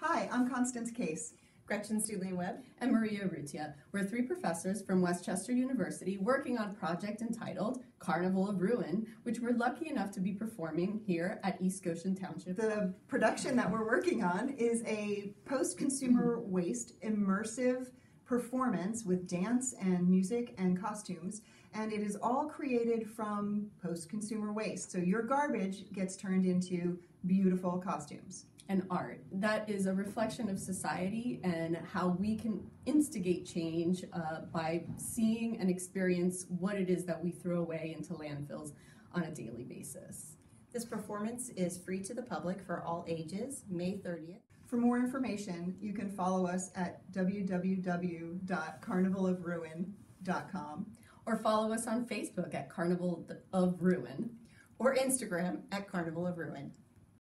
Hi, I'm Constance Case. Gretchen Stuleen Webb. and Maria Urrutia. We're three professors from West Chester University working on a project entitled Carnival of Ruin, which we're lucky enough to be performing here at East Goshen Township. The production that we're working on is a post consumer waste immersive performance with dance and music and costumes. And it is all created from post consumer waste. So your garbage gets turned into beautiful costumes. and art. That is a reflection of society and how we can instigate change uh, by seeing and experience what it is that we throw away into landfills on a daily basis. This performance is free to the public for all ages, May 30th. For more information, you can follow us at www.carnivalofruin.com. Or follow us on Facebook at Carnival of Ruin. Or Instagram at Carnival of Ruin.